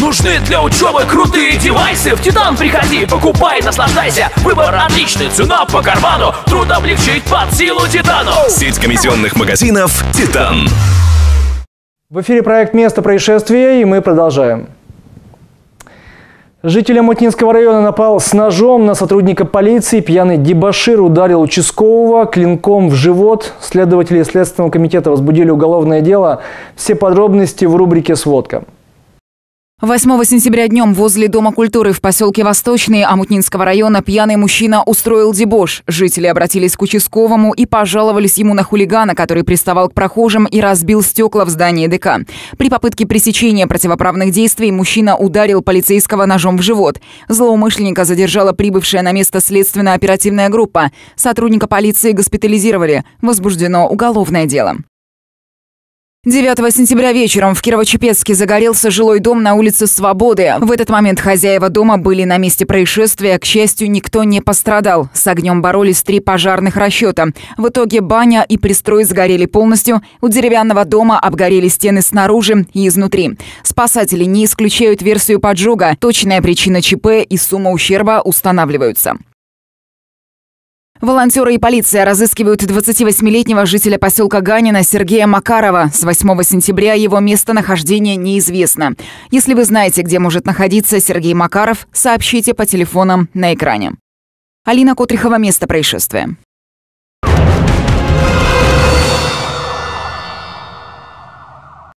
Нужны для учебы крутые девайсы В Титан приходи, покупай, наслаждайся Выбор отличный, цена по карману Труд облегчить под силу Титану Сеть комиссионных магазинов «Титан». В эфире проект «Место происшествия» и мы продолжаем. Житель Мутнинского района напал с ножом на сотрудника полиции. Пьяный дебашир ударил участкового клинком в живот. Следователи Следственного комитета возбудили уголовное дело. Все подробности в рубрике «Сводка». 8 сентября днем возле Дома культуры в поселке Восточный Амутнинского района пьяный мужчина устроил дебош. Жители обратились к участковому и пожаловались ему на хулигана, который приставал к прохожим и разбил стекла в здании ДК. При попытке пресечения противоправных действий мужчина ударил полицейского ножом в живот. Злоумышленника задержала прибывшая на место следственно-оперативная группа. Сотрудника полиции госпитализировали. Возбуждено уголовное дело. 9 сентября вечером в Кирово-Чепецке загорелся жилой дом на улице Свободы. В этот момент хозяева дома были на месте происшествия. К счастью, никто не пострадал. С огнем боролись три пожарных расчета. В итоге баня и пристрой сгорели полностью. У деревянного дома обгорели стены снаружи и изнутри. Спасатели не исключают версию поджога. Точная причина ЧП и сумма ущерба устанавливаются. Волонтеры и полиция разыскивают 28-летнего жителя поселка Ганина Сергея Макарова. С 8 сентября его местонахождение неизвестно. Если вы знаете, где может находиться Сергей Макаров, сообщите по телефонам на экране. Алина Котрихова, место происшествия.